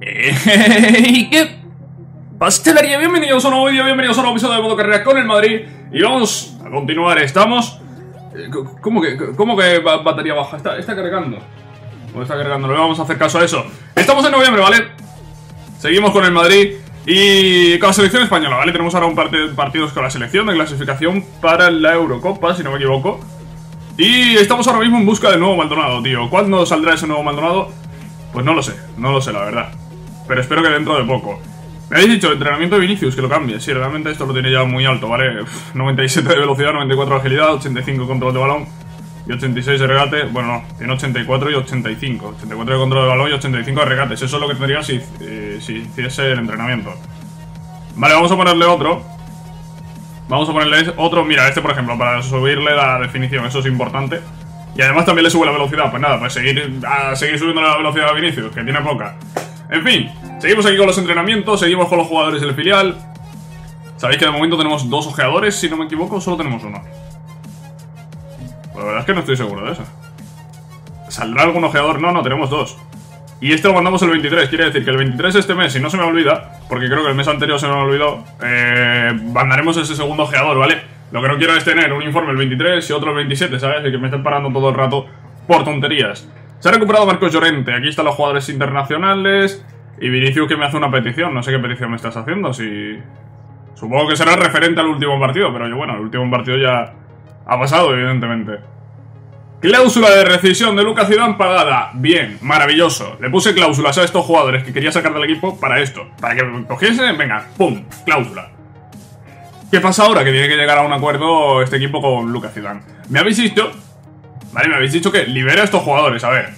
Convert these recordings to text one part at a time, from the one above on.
¿Y qué pastelería? Bienvenidos a un nuevo vídeo, bienvenidos a un nuevo episodio de Modo Carrera con el Madrid Y vamos a continuar, estamos... eh, ¿Cómo que, cómo que ba- batería baja? Está, está cargando ¿O está cargando? No vamos a hacer caso a eso Estamos en noviembre, ¿vale? Seguimos con el Madrid y con la selección española, ¿vale? Tenemos ahora un par de partidos con la selección de clasificación para la Eurocopa, si no me equivoco y estamos ahora mismo en busca del nuevo Maldonado, tío. ¿Cuándo saldrá ese nuevo Maldonado? Pues no lo sé, no lo sé, la verdad. Pero espero que dentro de poco. Me habéis dicho, entrenamiento de Vinicius, que lo cambie. Sí, realmente esto lo tiene ya muy alto, ¿vale? Uf, 97 de velocidad, 94 de agilidad, 85 control de balón y 86 de regate. Bueno, no, tiene 84 y 85. 84 de control de balón y 85 de regates. Eso es lo que tendría si, eh, si hiciese el entrenamiento. Vale, vamos a ponerle otro. Vamos a ponerle otro, mira, este por ejemplo, para subirle la definición, eso es importante. Y además también le sube la velocidad, pues nada, pues seguir, a seguir subiendo la velocidad a Vinicius, que tiene poca. En fin, seguimos aquí con los entrenamientos, seguimos con los jugadores del filial. Sabéis que de momento tenemos dos ojeadores, si no me equivoco, solo tenemos uno. Pues la verdad es que no estoy seguro de eso. ¿Saldrá algún ojeador? No, no, tenemos dos. Y este lo mandamos el 23, quiere decir que el 23 este mes, si no se me olvida, porque creo que el mes anterior se me olvidó, eh, mandaremos ese segundo ojeador, ¿vale? Lo que no quiero es tener un informe el 23 y otro el 27, ¿sabes? Y que me estén parando todo el rato por tonterías. Se ha recuperado Marcos Llorente, aquí están los jugadores internacionales y Vinicius que me hace una petición, no sé qué petición me estás haciendo, si... Supongo que será referente al último partido, pero yo, bueno, el último partido ya ha pasado, evidentemente. Cláusula de rescisión de Lucas Zidane pagada. Bien, maravilloso. Le puse cláusulas a estos jugadores que quería sacar del equipo para esto. Para que me cogiesen, venga, pum, cláusula. ¿Qué pasa ahora? Que tiene que llegar a un acuerdo este equipo con Lucas Zidane. Me habéis dicho, vale, me habéis dicho que libere a estos jugadores. A ver,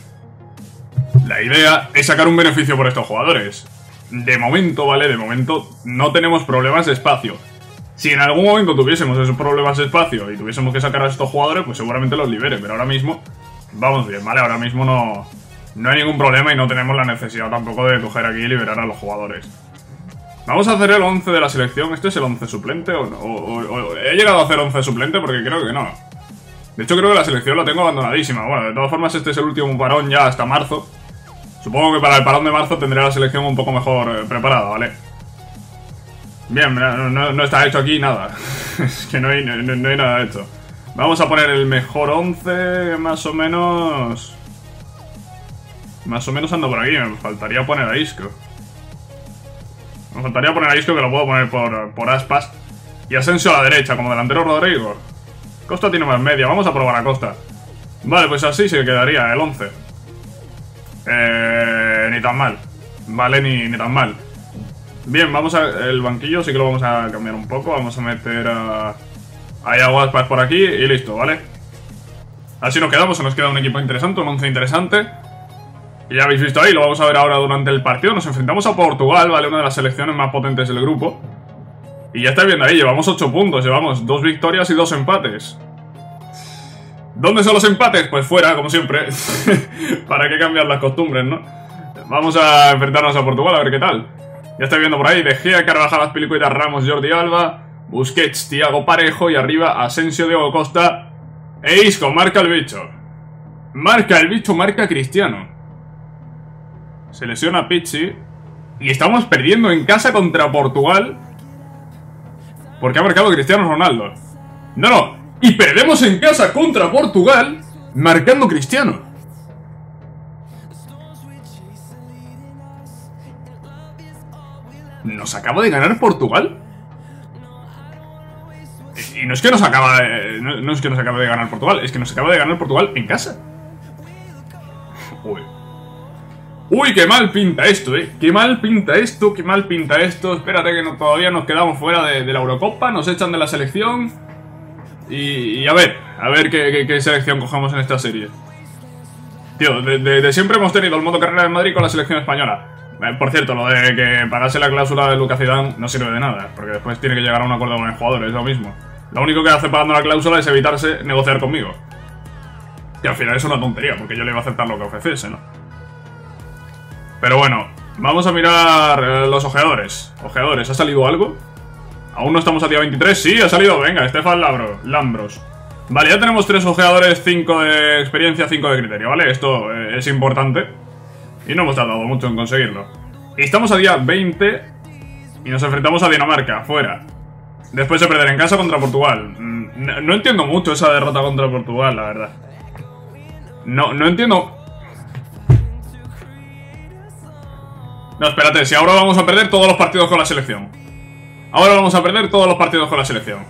la idea es sacar un beneficio por estos jugadores. De momento, vale, de momento no tenemos problemas de espacio. Si en algún momento tuviésemos esos problemas de espacio y tuviésemos que sacar a estos jugadores, pues seguramente los libere. Pero ahora mismo, vamos bien, ¿vale? Ahora mismo no, no hay ningún problema y no tenemos la necesidad tampoco de coger aquí y liberar a los jugadores. Vamos a hacer el 11 de la selección. ¿Este es el 11 suplente o no? O- ¿He llegado a hacer 11 suplente? Porque creo que no. De hecho, creo que la selección la tengo abandonadísima. Bueno, de todas formas, este es el último parón ya hasta marzo. Supongo que para el parón de marzo tendré la selección un poco mejor eh, preparada, ¿vale? Bien, no, está hecho aquí nada. es que no hay, no hay nada hecho. Vamos a poner el mejor 11, más o menos... Más o menos ando por aquí, me faltaría poner a Isco. Me faltaría poner a Isco que lo puedo poner por, por aspas. Y Asensio a la derecha, como delantero Rodrigo. Costa tiene más media, vamos a probar a Costa. Vale, pues así se quedaría el 11. Eh, ni tan mal. Vale, ni, ni tan mal. Bien, vamos a. El banquillo sí que lo vamos a cambiar un poco. Vamos a meter a. Ahí a Guaspas por aquí y listo, ¿vale? Así nos quedamos, se nos queda un equipo interesante, un 11 interesante. Y ya habéis visto ahí, lo vamos a ver ahora durante el partido. Nos enfrentamos a Portugal, ¿vale? Una de las selecciones más potentes del grupo. Y ya estáis viendo ahí, llevamos 8 puntos, llevamos 2 victorias y 2 empates. ¿Dónde son los empates? Pues fuera, como siempre. ¿Para qué cambiar las costumbres, no? Vamos a enfrentarnos a Portugal a ver qué tal. Ya estáis viendo por ahí, De Gea, Carvajal, Azpilicueta, Ramos, Jordi Alba, Busquets, Tiago Parejo y arriba Asensio, Diego Costa e Isco. Marca el bicho. Marca el bicho, marca Cristiano. Se lesiona Pizzi. Y estamos perdiendo en casa contra Portugal. Porque ha marcado Cristiano Ronaldo. No, no. Y perdemos en casa contra Portugal. Marcando Cristiano. ¿Nos acaba de ganar Portugal? Y no es que nos acaba de, no, es que nos acabe de ganar Portugal, es que nos acaba de ganar Portugal en casa. Uy. Uy, qué mal pinta esto, eh. Qué mal pinta esto, qué mal pinta esto. Espérate que no- todavía nos quedamos fuera de, la Eurocopa, nos echan de la selección. Y, y a ver, a ver qué, selección cojamos en esta serie. Tío, de, siempre hemos tenido el modo carrera de Madrid con la selección española. Eh, por cierto, lo de que pagase la cláusula de Lucas Zidane no sirve de nada, porque después tiene que llegar a un acuerdo con el jugador, es lo mismo. Lo único que hace pagando la cláusula es evitarse negociar conmigo. Que al final es una tontería, porque yo le iba a aceptar lo que ofreciese, ¿no? Pero bueno, vamos a mirar eh, los ojeadores. Ojeadores, ¿ha salido algo? Aún no estamos a día 23. Sí, ha salido. Venga, Estefan Lambros. Vale, ya tenemos tres ojeadores, 5 de experiencia, 5 de criterio, ¿vale? Esto eh, es importante. Y no hemos tardado mucho en conseguirlo. Y estamos a día 20 y nos enfrentamos a Dinamarca, fuera. Después de perder en casa contra Portugal. Mm, No, no entiendo mucho esa derrota contra Portugal, la verdad. No, no entiendo... No, espérate, si ahora vamos a perder todos los partidos con la selección. Ahora vamos a perder todos los partidos con la selección.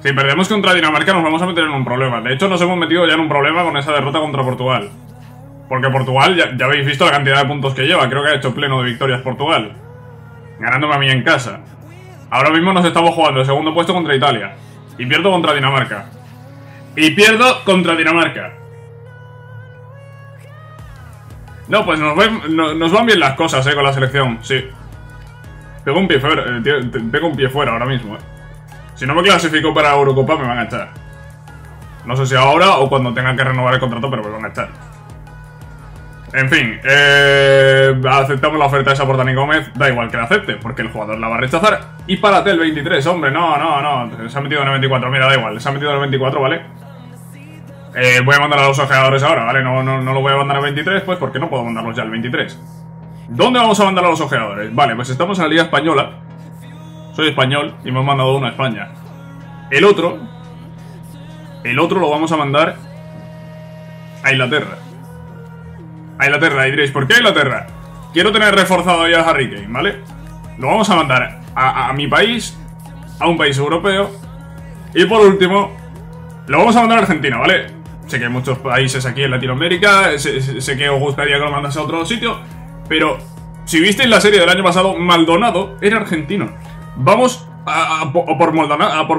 Si perdemos contra Dinamarca nos vamos a meter en un problema. De hecho, nos hemos metido ya en un problema con esa derrota contra Portugal. Porque Portugal, ya, habéis visto la cantidad de puntos que lleva. Creo que ha hecho pleno de victorias Portugal. Ganándome a mí en casa. Ahora mismo nos estamos jugando el segundo puesto contra Italia. Y pierdo contra Dinamarca. Y pierdo contra Dinamarca. No, pues nos, van bien las cosas, eh, con la selección, sí. Pego un pie fuera, eh, tío, un pie fuera ahora mismo, eh. Si no me clasifico para Eurocopa me van a echar. No sé si ahora o cuando tenga que renovar el contrato, pero me van a echar. En fin, eh, aceptamos la oferta esa por Dani Gómez, da igual que la acepte, porque el jugador la va a rechazar. Y párate el 23, hombre, no, no, no, se ha metido en el 24, mira, da igual, se ha metido en el 24, ¿vale? Eh, voy a mandar a los ojeadores ahora, ¿vale? No, no, no lo voy a mandar al 23, pues porque no puedo mandarlos ya al 23. ¿Dónde vamos a mandar a los ojeadores? Vale, pues estamos en la Liga Española. Soy español y me han mandado uno a España. El otro... El otro lo vamos a mandar a Inglaterra. A Inglaterra, y diréis, ¿por qué a Inglaterra? Quiero tener reforzado ya a Harry Kane, ¿vale? Lo vamos a mandar a, a mi país, a un país europeo. Y por último, lo vamos a mandar a Argentina, ¿vale? Sé que hay muchos países aquí en Latinoamérica, sé, que os gustaría que lo mandase a otro sitio, pero si visteis la serie del año pasado, Maldonado era argentino. Vamos a, a po- a por,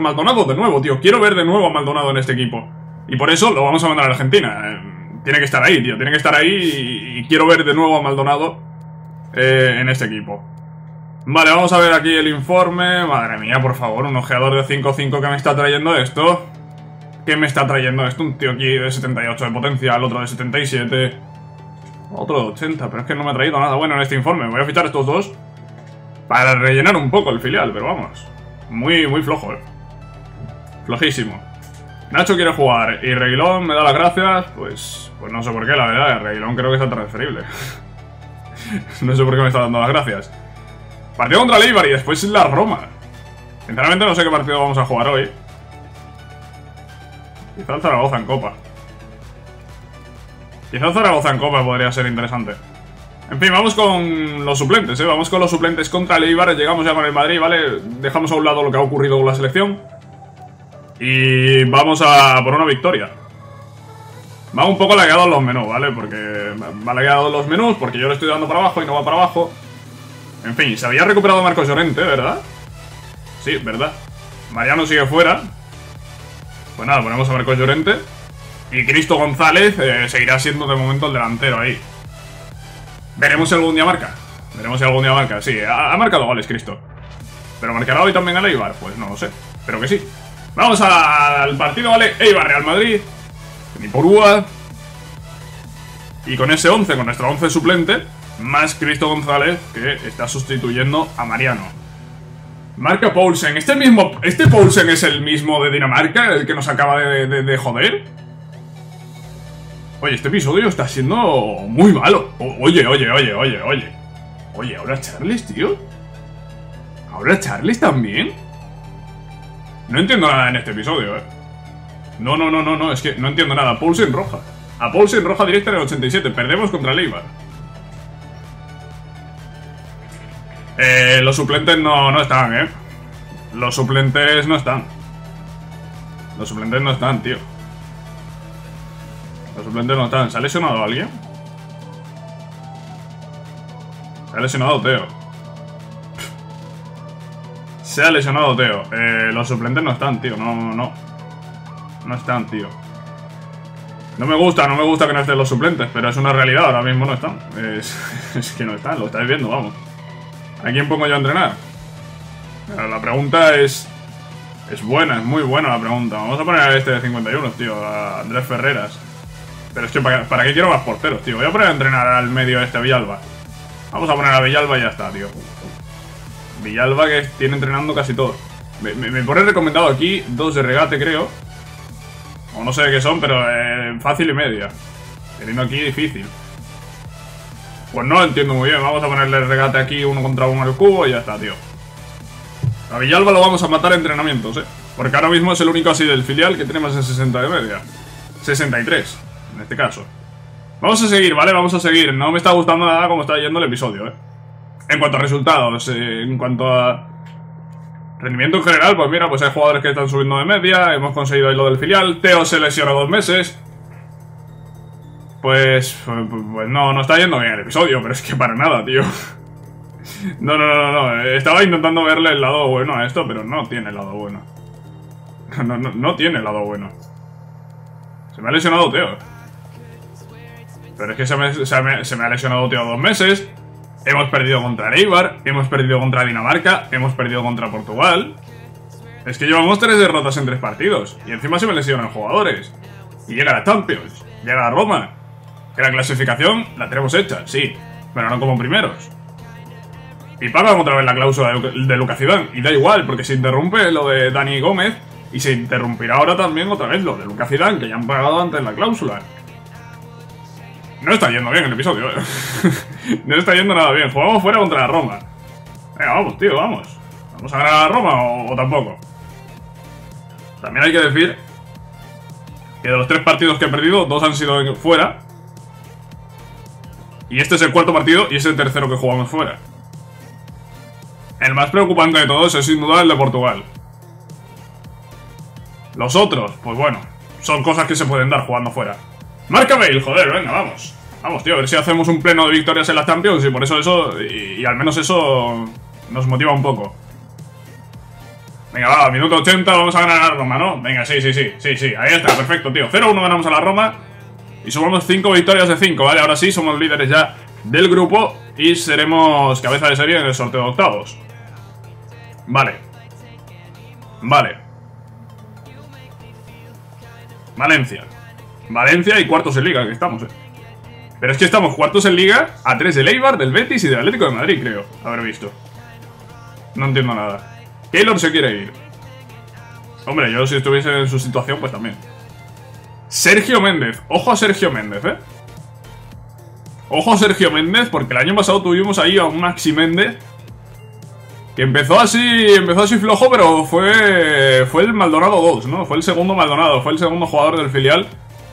Maldonado, de nuevo, tío. Quiero ver de nuevo a Maldonado en este equipo. Y por eso lo vamos a mandar a Argentina. Eh, tiene que estar ahí, tío. Tiene que estar ahí y, y quiero ver de nuevo a Maldonado eh, en este equipo. Vale, vamos a ver aquí el informe. Madre mía, por favor, un ojeador de 5-5 que me está trayendo esto. ¿Qué me está trayendo esto? Un tío aquí de 78 de potencial, otro de 77. Otro de 80, pero es que no me ha traído nada bueno en este informe. Voy a fichar estos dos para rellenar un poco el filial, pero vamos. Muy, muy flojo, eh. Flojísimo. Nacho quiere jugar y Reguilón me da las gracias. Pues, pues no sé por qué, la verdad. Reguilón creo que está transferible. no sé por qué me está dando las gracias. Partido contra el Eibar y después la Roma. Sinceramente no sé qué partido vamos a jugar hoy. Quizá Zaragoza en Copa. Quizá Zaragoza en Copa podría ser interesante. En fin, vamos con los suplentes, ¿eh? Vamos con los suplentes contra el Eibar. Llegamos ya con el Madrid, ¿vale? Dejamos a un lado lo que ha ocurrido con la selección. Y vamos a por una victoria. Va un poco lagueado los menús, ¿vale? Porque va lagueado los menús, porque yo le estoy dando para abajo y no va para abajo. En fin, se había recuperado Marcos Llorente, ¿verdad? Sí, verdad. Mariano sigue fuera. Pues nada, ponemos a Marcos Llorente. Y Cristo González eh, seguirá siendo de momento el delantero ahí. Veremos si algún día marca. Veremos si algún día marca. Sí, ha, ha marcado goles, Cristo. ¿Pero marcará hoy también al Eibar? Pues no lo sé. Pero que sí. Vamos al partido, ¿vale? Eibar, Real Madrid. Ni por UA. Y con ese 11, con nuestro 11 suplente, más Cristo González, que está sustituyendo a Mariano. Marca Poulsen. ¿Este mismo. ¿Este Poulsen es el mismo de Dinamarca? ¿El que nos acaba de, de- de joder? Oye, este episodio está siendo muy malo. O- oye, oye, oye, oye, oye. Oye, ¿ahora Charles, tío? ¿Ahora Charles también? No entiendo nada en este episodio, eh. No, no, no, no, no, es que no entiendo nada. Poulsen roja. A Poulsen roja directa en el 87. Perdemos contra el Eh, los suplentes no, no están, eh. Los suplentes no están. Los suplentes no están, tío. Los suplentes no están. ¿Se ha lesionado alguien? Se ha lesionado Teo. Se ha lesionado Teo. Eh, los suplentes no están, tío. No, no, no. No están, tío. No me gusta, no me gusta que no estén los suplentes, pero es una realidad. Ahora mismo no están. Es, es que no están, lo estáis viendo, vamos. ¿A quién pongo yo a entrenar? Pero La pregunta es... Es buena, es muy buena la pregunta. Vamos a poner a este de 51, tío, a Andrés Ferreras. Pero es que ¿para, qué quiero más porteros, tío? Voy a poner a entrenar al medio este Villalba. Vamos a poner a Villalba y ya está, tío. Villalba que tiene entrenando casi todo. Me, me- me pone recomendado aquí dos de regate, creo. O no sé de qué son, pero eh, fácil y media. Teniendo aquí difícil. Pues no lo entiendo muy bien. Vamos a ponerle regate aquí uno contra uno al cubo y ya está, tío. A Villalba lo vamos a matar en entrenamientos, ¿eh? Porque ahora mismo es el único así del filial que tenemos en 60 de media. 63, en este caso. Vamos a seguir, ¿vale? Vamos a seguir. No me está gustando nada cómo está yendo el episodio, ¿eh? En cuanto a resultados, eh, en cuanto a... Rendimiento en general, pues mira, pues hay jugadores que están subiendo de media, hemos conseguido ahí lo del filial, Teo se lesiona dos meses. Pues, pues, no, no está yendo bien el episodio, pero es que para nada, tío. No, no, no, no, estaba intentando verle el lado bueno a esto, pero no tiene el lado bueno. No, no, no tiene lado bueno. Se me ha lesionado Teo. Pero es que se me, ha lesionado Teo dos meses. Hemos perdido contra Eibar, hemos perdido contra Dinamarca, hemos perdido contra Portugal. Es que llevamos tres derrotas en tres partidos. Y encima se me lesionan jugadores. Y llega la Champions, llega la Roma. Que la clasificación la tenemos hecha, sí. Pero no como primeros. Y pagan otra vez la cláusula de Lucas Y da igual, porque se interrumpe lo de Dani Gómez. Y se interrumpirá ahora también otra vez lo de Lucas Zidane, que ya han pagado antes la cláusula. No está yendo bien el episodio, ¿eh? no está yendo nada bien. Jugamos fuera contra la Roma. Venga, vamos, tío, vamos. ¿Vamos a ganar a Roma o, tampoco? También hay que decir que de los tres partidos que he perdido, dos han sido fuera. Y este es el cuarto partido y es el tercero que jugamos fuera. El más preocupante de todos es sin duda el de Portugal. Los otros, pues bueno, son cosas que se pueden dar jugando fuera. Marca Bale, joder, venga, vamos. Vamos, tío, a ver si hacemos un pleno de victorias en las Champions y por eso eso, y, al menos eso nos motiva un poco. Venga, va, minuto 80, vamos a ganar a la Roma, ¿no? Venga, sí, sí, sí, sí, sí, ahí está, perfecto, tío. 0-1 ganamos a la Roma y sumamos 5 victorias de 5, ¿vale? Ahora sí, somos líderes ya del grupo y seremos cabeza de serie en el sorteo de octavos. Vale. Vale. Valencia. Valencia y cuartos en liga, que estamos, eh. Pero es que estamos cuartos en liga a 3 del Eibar, del Betis y del Atlético de Madrid, creo, haber visto. No entiendo nada. Keylor se quiere ir. Hombre, yo si estuviese en su situación, pues también. Sergio Méndez. Ojo a Sergio Méndez, ¿eh? Ojo a Sergio Méndez, porque el año pasado tuvimos ahí a un Maxi Méndez que empezó así, empezó así flojo, pero fue, fue el Maldonado 2, ¿no? Fue el segundo Maldonado, fue el segundo jugador del filial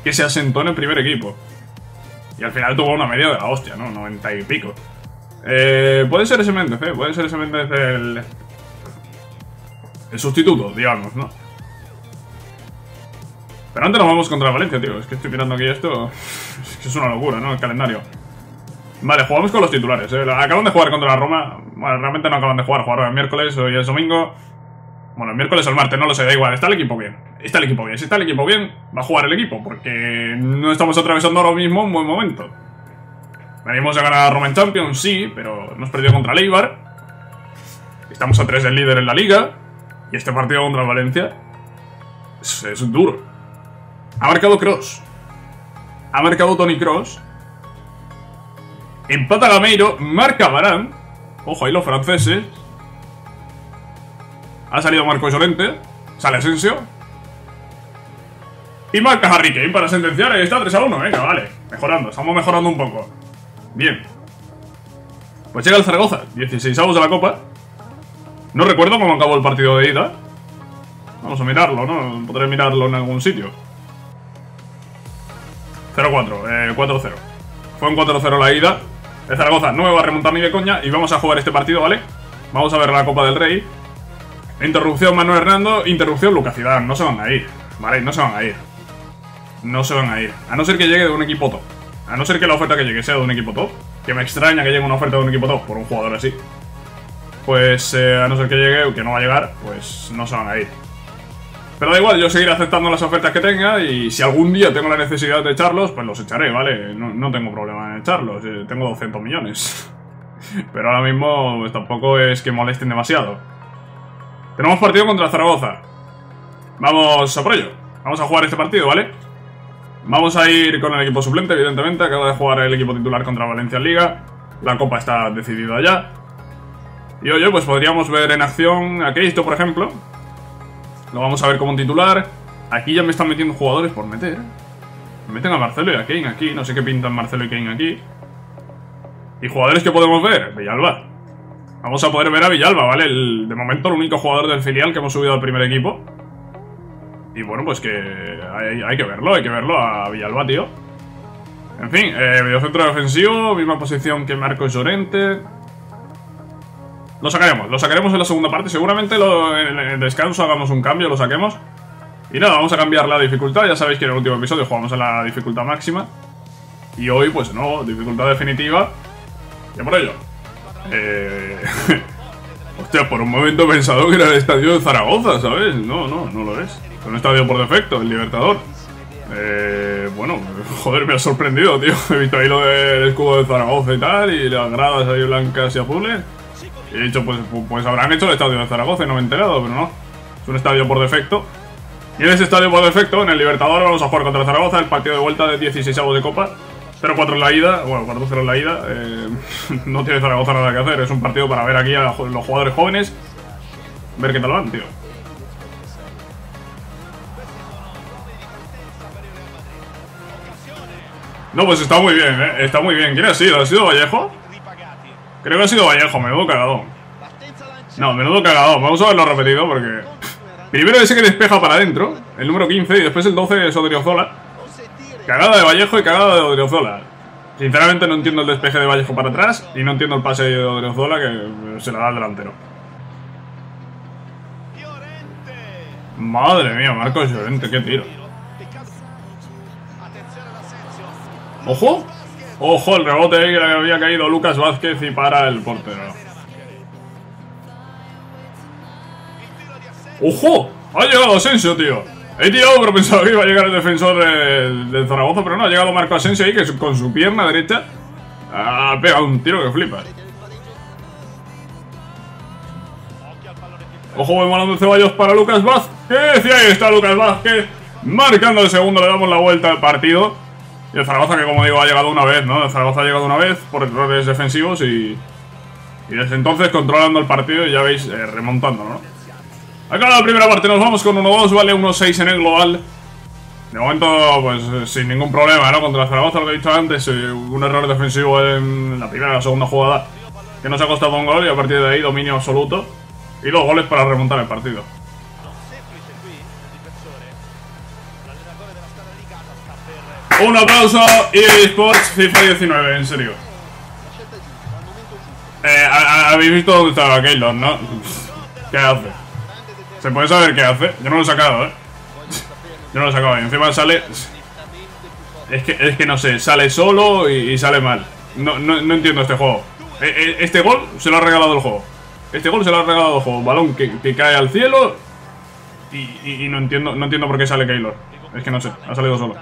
que se asentó en el primer equipo. Y al final tuvo una media de la hostia, ¿no? 90 y pico. Eh, puede ser ese Méndez, ¿eh? Puede ser ese Méndez el... El sustituto, digamos, ¿no? Pero antes nos vamos contra Valencia, tío. Es que estoy mirando aquí esto... Es que es una locura, ¿no? El calendario. Vale, jugamos con los titulares. ¿eh? Acaban de jugar contra la Roma. Bueno, realmente no acaban de jugar. Jugaron el miércoles, hoy es domingo. Bueno, el miércoles o el martes, no lo sé, da igual. Está el equipo bien. Está el equipo bien. Si está el equipo bien, va a jugar el equipo. Porque no estamos atravesando ahora mismo un buen momento. Venimos a ganar a Roma en Champions, sí, pero hemos perdido contra Leibar. Estamos a 3 del líder en la liga. Y este partido contra Valencia es duro. Ha marcado Cross. Ha marcado Tony Cross. Empata Gameiro, marca Barán. Ojo, ahí los franceses. Ha salido Marco Solente. Sale Asensio. Y marca Harry Kane para sentenciar. Ahí está, 3 a 1. Venga, vale. Mejorando, estamos mejorando un poco. Bien. Pues llega el Zaragoza, 16 avos de la Copa. No recuerdo cómo acabó el partido de ida. Vamos a mirarlo, ¿no? Podré mirarlo en algún sitio. 0-4, eh, 4-0. Fue un 4-0 la ida. El Zaragoza no me va a remontar ni de coña y vamos a jugar este partido, ¿vale? Vamos a ver la Copa del Rey. Interrupción Manuel Hernando, interrupción Lucas Zidane. No se van a ir, ¿vale? No se van a ir. No se van a ir. A no ser que llegue de un equipo top. A no ser que la oferta que llegue sea de un equipo top. Que me extraña que llegue una oferta de un equipo top por un jugador así. Pues eh, a no ser que llegue o que no va a llegar, pues no se van a ir. Pero da igual, yo seguiré aceptando las ofertas que tenga y si algún día tengo la necesidad de echarlos, pues los echaré, ¿vale? No, tengo problema en echarlos, eh, tengo 200 millones. Pero ahora mismo pues, tampoco es que molesten demasiado. Tenemos partido contra Zaragoza. Vamos a por ello. Vamos a jugar este partido, ¿vale? Vamos a ir con el equipo suplente, evidentemente. Acaba de jugar el equipo titular contra Valencia en Liga. La copa está decidida ya. Y oye, pues podríamos ver en acción a Keisto, por ejemplo. Lo vamos a ver como un titular. Aquí ya me están metiendo jugadores por meter. Me meten a Marcelo y a Kane aquí. No sé qué pintan Marcelo y Kane aquí. ¿Y jugadores que podemos ver? Villalba. Vamos a poder ver a Villalba, ¿vale? El, de momento el único jugador del filial que hemos subido al primer equipo. Y bueno, pues que hay, que verlo, hay que verlo a Villalba, tío. En fin, eh, mediocentro defensivo, misma posición que Marcos Llorente. Lo sacaremos, lo sacaremos en la segunda parte. Seguramente en el descanso hagamos un cambio, lo saquemos. Y nada, vamos a cambiar la dificultad. Ya sabéis que en el último episodio jugamos a la dificultad máxima. Y hoy, pues no, dificultad definitiva. Y por ello. Eh... Hostia, por un momento he pensado que era el estadio de Zaragoza, ¿sabes? No, no, no lo es. Es un estadio por defecto, el Libertador. Eh, bueno, joder, me ha sorprendido, tío. He visto ahí lo del escudo de Zaragoza y tal, y las gradas ahí blancas y azules. He dicho, pues, pues habrán hecho el estadio de Zaragoza y no me he enterado, pero no. Es un estadio por defecto. Y en ese estadio por defecto, en el Libertador, vamos a jugar contra Zaragoza, el partido de vuelta de 16 avos de Copa. 0-4 en la ida, bueno, 4-0 en la ida. Eh, no tiene Zaragoza nada que hacer, es un partido para ver aquí a los jugadores jóvenes. Ver qué tal van, tío. No, pues está muy bien, ¿eh? Está muy bien. ¿Quién ha sido? ¿Ha sido Vallejo? Creo que ha sido Vallejo, menudo cagadón. No, menudo cagadón. Vamos a verlo repetido porque... Primero ese que despeja para adentro, el número 15, y después el 12 es Odriozola. Cagada de Vallejo y cagada de Odriozola. Sinceramente no entiendo el despeje de Vallejo para atrás y no entiendo el pase de Odriozola que se la da al delantero. Madre mía, Marcos Llorente, qué tiro. ¡Ojo! ¡Ojo! El rebote que le había caído Lucas Vázquez y para el portero. ¡Ojo! Ha llegado Asensio, tío. He tirado, pero pensaba que iba a llegar el defensor del Zaragoza, pero no, ha llegado Marco Asensio ahí, que con su pierna derecha ha pegado un tiro que flipa. Ojo, buen balón de Ceballos para Lucas Vázquez. Ahí está Lucas Vázquez. Marcando el segundo, le damos la vuelta al partido. Y el Zaragoza, que como digo, ha llegado una vez, ¿no? El Zaragoza ha llegado una vez por errores defensivos y... Y desde entonces controlando el partido y ya veis, eh, remontando, ¿no? Acaba la primera parte, nos vamos con 1-2, vale 1-6 en el global. De momento, pues sin ningún problema, ¿no? Contra el Zaragoza, lo que he dicho antes, eh, un error defensivo en la primera y la segunda jugada que nos ha costado un gol y a partir de ahí dominio absoluto. Y dos goles para remontar el partido. Un aplauso EA Sports FIFA 19, en serio. Eh, habéis visto dónde estaba Keylor, ¿no? ¿Qué hace? ¿Se puede saber qué hace? Yo no lo he sacado, ¿eh? Yo no lo he sacado. Y encima sale... Es que, es que no sé, sale solo y, sale mal. No, no, entiendo este juego. E, e, este gol se lo ha regalado el juego. Este gol se lo ha regalado el juego. Balón que, que cae al cielo y, y, no entiendo no entiendo por qué sale Keylor. Es que no sé, ha salido solo.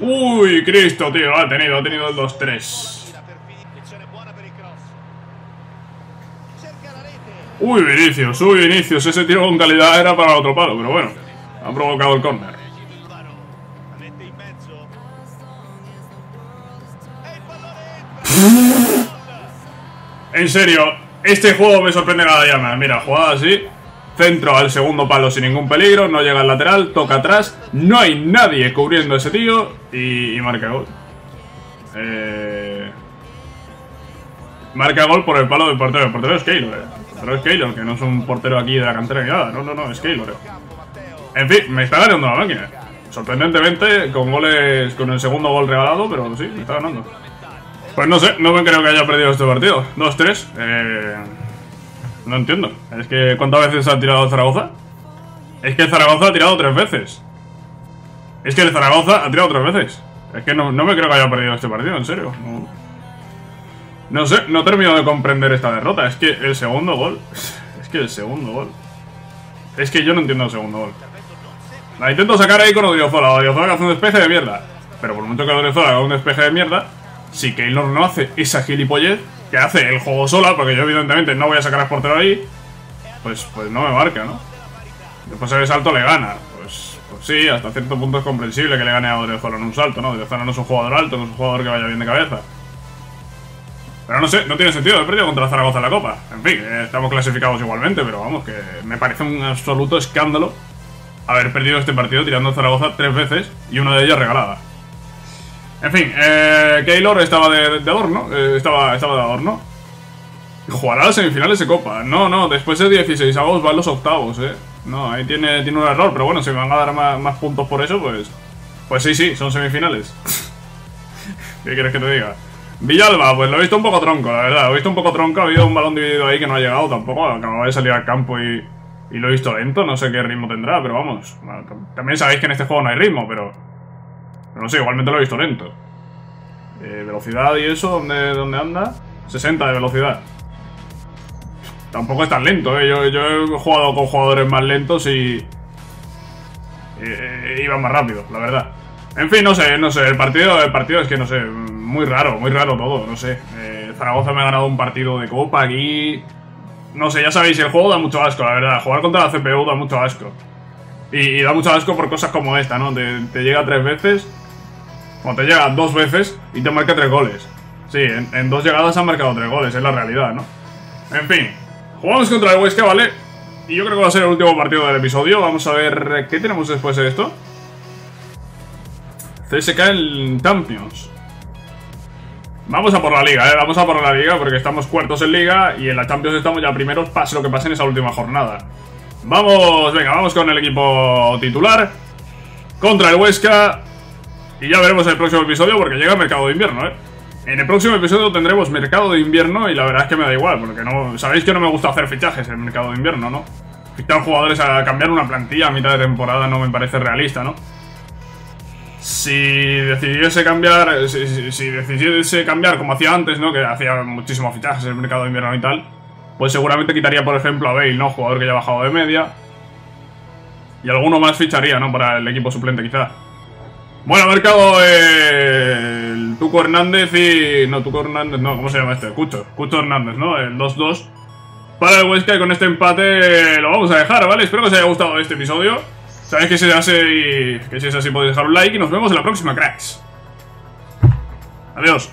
Uy, Cristo, tío, ha tenido, ha tenido el 2-3. Uy, Vinicius, uy, Vinicius, ese tiro con calidad era para otro palo, pero bueno, ha provocado el córner. En serio, este juego me sorprende cada más. Mira, jugada así, Centro al segundo palo sin ningún peligro, no llega al lateral, toca atrás, no hay nadie cubriendo a ese tío y, marca gol. Eh, marca gol por el palo del portero. El portero es Keylor, eh. Es Keylor, que no es un portero aquí de la cantera ni nada. No, no, no, es Keylor. Eh. En fin, me está ganando la máquina. Sorprendentemente, con goles, con el segundo gol regalado, pero sí, me está ganando. Pues no sé, no me creo que haya perdido este partido. 2-3. Eh... No entiendo. Es que ¿cuántas veces ha tirado Zaragoza? Es que Zaragoza ha tirado tres veces. Es que el Zaragoza ha tirado tres veces. Es que no, me creo que haya perdido este partido, en serio. No, sé, no termino de comprender esta derrota. Es que el segundo gol... Es que el segundo gol... Es que yo no entiendo el segundo gol. La intento sacar ahí con Odriozola. Odriozola que hace un despeje de mierda. Pero por mucho que Odriozola haga un despeje de mierda, si Keylor no hace esa gilipollez, que hace el juego sola, porque yo evidentemente no voy a sacar al portero ahí, pues, pues no me marca, ¿no? Después el salto le gana. Pues, pues sí, hasta cierto punto es comprensible que le gane a Odriozola en un salto, ¿no? Odriozola no es un jugador alto, no es un jugador que vaya bien de cabeza. Pero no sé, no tiene sentido, he perdido contra Zaragoza en la Copa. En fin, eh, estamos clasificados igualmente, pero vamos, que me parece un absoluto escándalo haber perdido este partido tirando a Zaragoza tres veces y una de ellas regalada. En fin, eh, Keylor estaba de, adorno. eh, estaba, estaba de adorno. Jugará las semifinales de Copa. No, no, después de 16 avos van los octavos, eh. No, ahí tiene, tiene un error, pero bueno, si me van a dar más, más puntos por eso, pues. Pues sí, sí, son semifinales. ¿Qué quieres que te diga? Villalba, pues lo he visto un poco tronco, la verdad. Lo he visto un poco tronco. Ha habido un balón dividido ahí que no ha llegado tampoco. Acababa de salir al campo y, y lo he visto lento. No sé qué ritmo tendrá, pero vamos. También sabéis que en este juego no hay ritmo, pero. Pero no sé, igualmente lo he visto lento. Eh, velocidad y eso, ¿dónde, ¿dónde anda? 60 de velocidad. Tampoco es tan lento, ¿eh? Yo, yo he jugado con jugadores más lentos y. eh, iban más rápido, la verdad. En fin, no sé, no sé. El partido, el partido es que no sé. Muy raro, muy raro todo, no sé. Eh, Zaragoza me ha ganado un partido de copa aquí. No sé, ya sabéis, el juego da mucho asco, la verdad. Jugar contra la CPU da mucho asco. Y, da mucho asco por cosas como esta, ¿no? Te, llega tres veces. O te llega dos veces y te marca tres goles. Sí, en, dos llegadas han marcado tres goles, es la realidad, ¿no? En fin, jugamos contra el Huesca, ¿vale? Y yo creo que va a ser el último partido del episodio. Vamos a ver qué tenemos después de esto. CSK en Champions. Vamos a por la liga, ¿eh? Vamos a por la liga porque estamos cuartos en liga y en la Champions estamos ya primeros, pase lo que pase en esa última jornada. Vamos, venga, vamos con el equipo titular. Contra el Huesca. Y ya veremos el próximo episodio porque llega el mercado de invierno, ¿eh? En el próximo episodio tendremos mercado de invierno y la verdad es que me da igual, porque no sabéis que no me gusta hacer fichajes en el mercado de invierno, ¿no? Fichar jugadores a cambiar una plantilla a mitad de temporada no me parece realista, ¿no? Si decidiese cambiar, si, si- si decidiese cambiar como hacía antes, ¿no? Que hacía muchísimos fichajes en el mercado de invierno y tal, pues seguramente quitaría, por ejemplo, a Bale, ¿no? Jugador que ya ha bajado de media. Y alguno más ficharía, ¿no? Para el equipo suplente, quizá. Bueno, ha marcado el Tuco Hernández y... No, Tuco Hernández, no, ¿cómo se llama este? Cucho, Cucho Hernández, ¿no? El 2-2 para el Huesca y con este empate lo vamos a dejar, ¿vale? Espero que os haya gustado este episodio. Sabéis que si es así, que si es así podéis dejar un like y nos vemos en la próxima, cracks. Adiós.